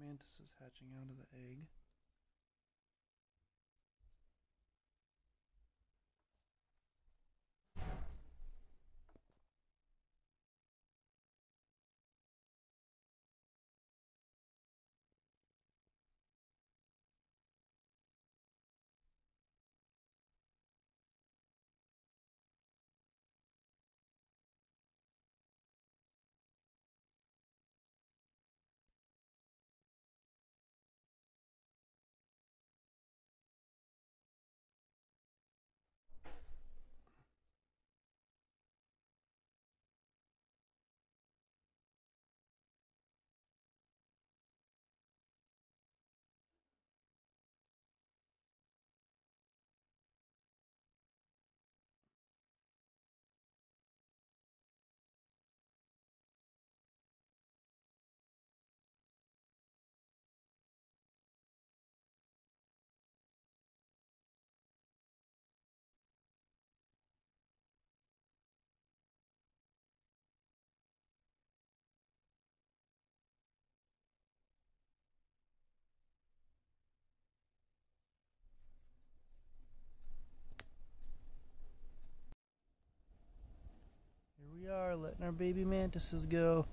Mantises hatching out of the egg. We are letting our baby mantises go.